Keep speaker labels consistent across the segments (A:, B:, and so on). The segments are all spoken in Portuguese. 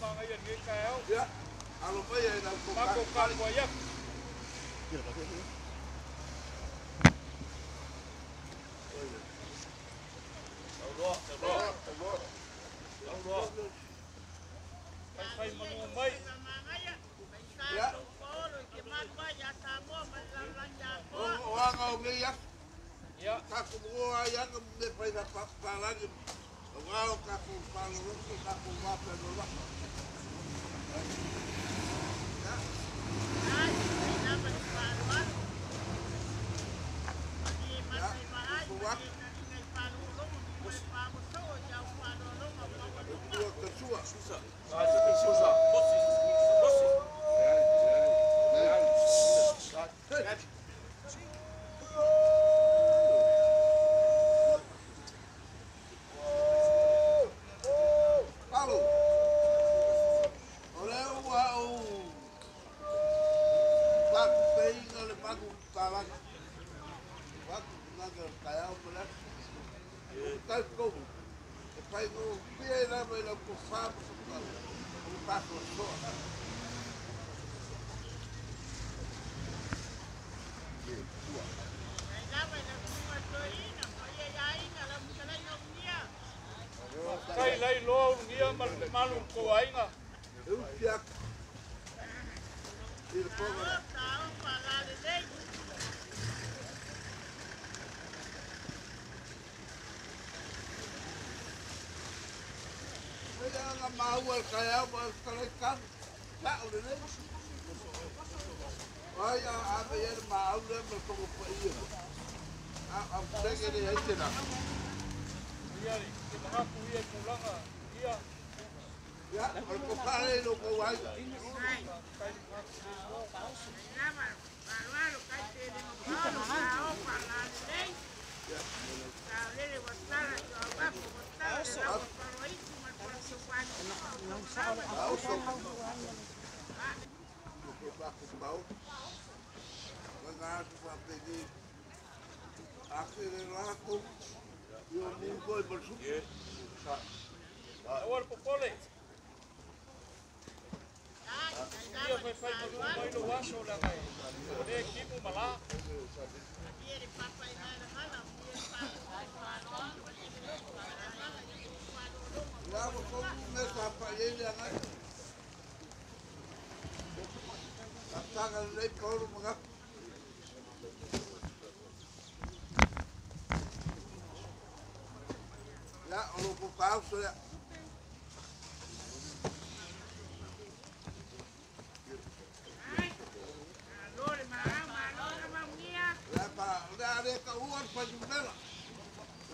A: Mangayan ngikayaw.
B: Ya. Ano pa yan?
A: Magkukan ko yan. Tawro,
B: tawro, tawro. Tawro. Pay-pay manumay. Ya. Oh, wang ngau ngiyak. Ya. Tak kumuha yang ngepay na papalan. Ya. Agora o caco fala o caco. What? Me la ko fa pa. O pa ko so.
A: Kay lai lo ngia mal malu ko ai nga.
B: Eu pia. Il po mau el calao el calecan claro de ley vaya a ver mau de me como país a a usted que le eche la
A: Ya, el compadre lo que hay.
B: Ya, al ko pare no ko wai. Au so. Ko pa ko pau. Nga ko pa pedi. Akere rato. Yo ni ko por su.
A: Awal po pole. Iya, may fay manumay lo waso lang ay. Ode equipo mala.
B: Ya ko ko me sa pa yele nga. Tanga le por mga. Ya, o ko pa so ya. La pa la de ka uan pa jumela.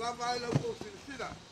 B: La vai la ko silsila.
A: Kumaya lumay malpalpala ka po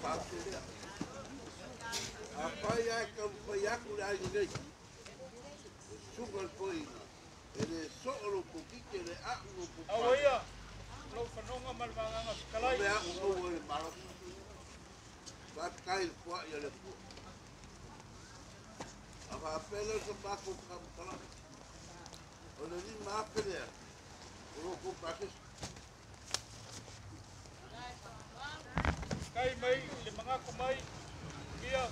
B: O ko pa so ya. Apa ya ka pa ya ku la ni. Sugal foi. Ele só o ko ki ke le a no ko pa.
A: Awaya. Lo fanonga malmanga nga kalay.
B: Le a no o le malo. Ba kai ko ya le ko. Aba pele ko pa ko ka pa. O le ni ma pele. O ko pa ke.
A: cây ay may limanga kamay biya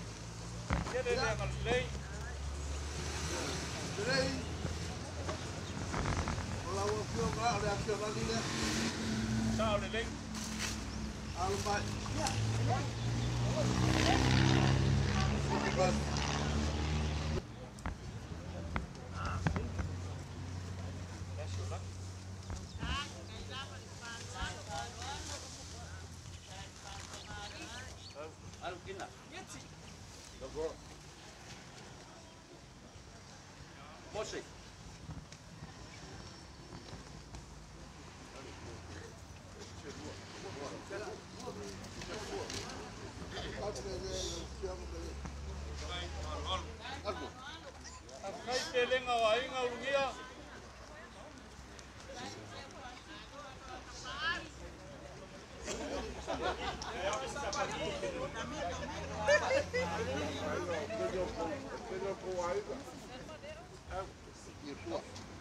A: kia, ay lang ang lay
B: lay wala wala kyo ka ada kyo ka dila
A: sa ada
B: lay alpa ya Thank you. hinga ungia.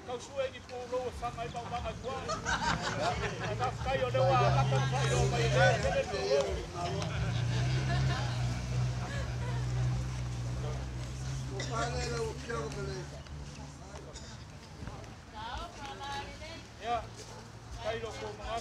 A: Kau sue ki pū roa whangai pau wanga kua. Ka whai o lewa, ka whai o mai hea, hele pū
B: roa. Pai lera o kia o
A: peleka.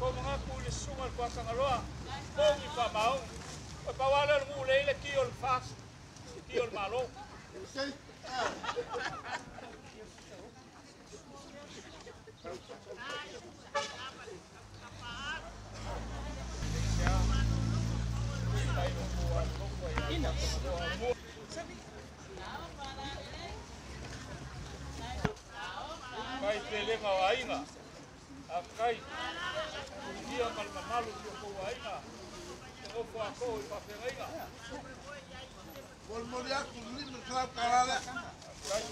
A: Ko mga kuli sungal ko sa ngaloa. Kongi pa mau. O pawala mo leile kiol fast. Kiol malo.
B: Sei.
A: Kai
B: kala kala le.
A: Kai.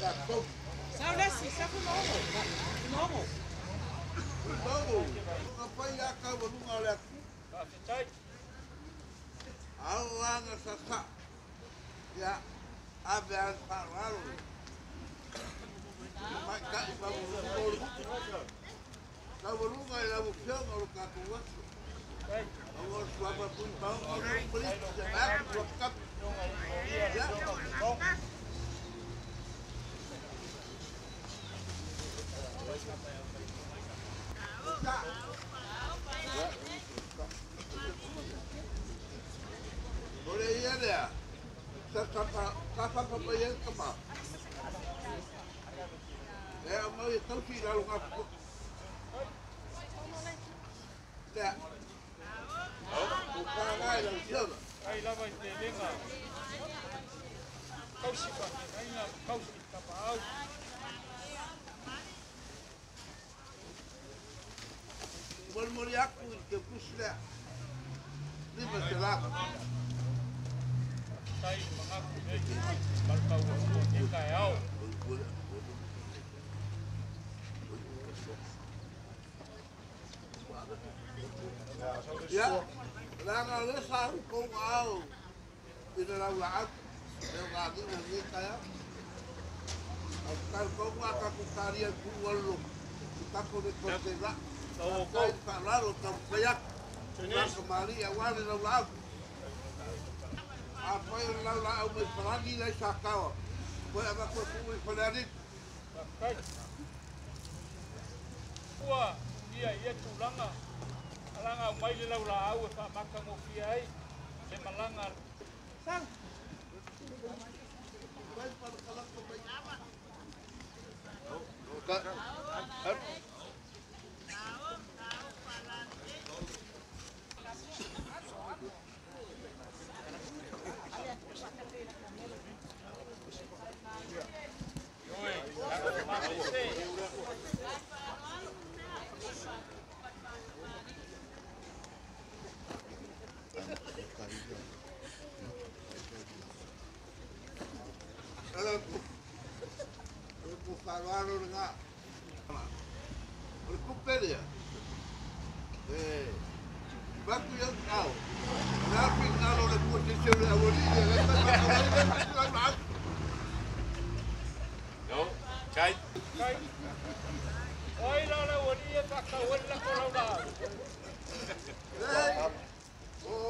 B: Nga kou.
C: Sau desse, sabe o novo. Novo.
B: Novo. Nga pai a ka wa lunga le aku.
A: Ka te tai.
B: Alanga sa sa. Ya. Ave an paralo. Mai ka i pa wa lunga i la mo pia mo ka ko wa.
A: Kai.
B: Awak suapa pun bau orang beli jangan dua cup.
A: Yonga i o ia. Yonga i o
B: Boleh iya dia. Sekapa kapa kapa yang kapa. Eh, mau itu sih lalu ngapu. Ya. Bukan lagi yang siapa.
A: Kai lava i te lenga. Kausi pawhenga inga. Kausi kapa au.
B: Murmuri aku ke pusla. Lima selak.
A: Tai mga kumegi. Balkau o kou te
B: Lana lesa kung au. Pinaraw lahat. Pero lagi nangyay kaya. At kung makakutari ang kuwalo. Kita ko ni Kostela.
A: Kahit palaro,
B: tampayak.
A: Kemari
B: awan law lahat. Apa yung law lahat may paragi na isa kawa. Kaya ako kuwi panarit.
A: Wah, iya iya tulanga. malanga au mai le lau la au ai, malanga.
C: Sang!
B: Pai para 발화로는 가
D: No,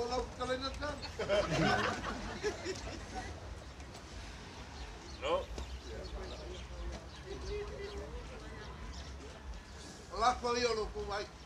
A: la
B: like